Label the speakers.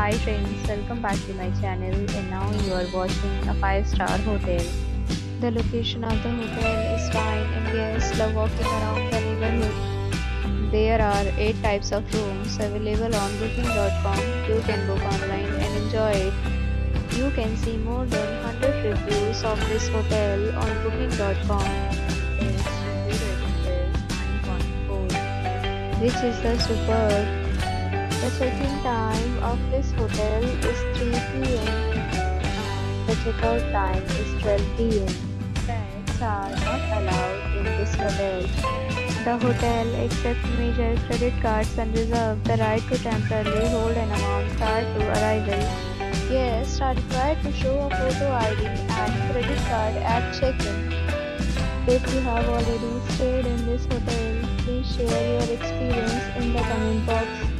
Speaker 1: Hi friends, welcome back to my channel and now you are watching a 5 star hotel. The location of the hotel is fine and guests love walking around the neighborhood. There are 8 types of rooms available on booking.com. You can book online and enjoy it. You can see more than 100 reviews of this hotel on booking.com. Its review rating is 9.4 which is the superb. The check-in time of this hotel is 3 p.m. the check-out time is 12 p.m. Pets are not allowed in this hotel. The hotel accepts major credit cards and reserves the right to temporarily hold an amount prior to arrival. Guests are required to show a photo ID and credit card at check-in. If you have already stayed in this hotel, please share your experience in the comment box.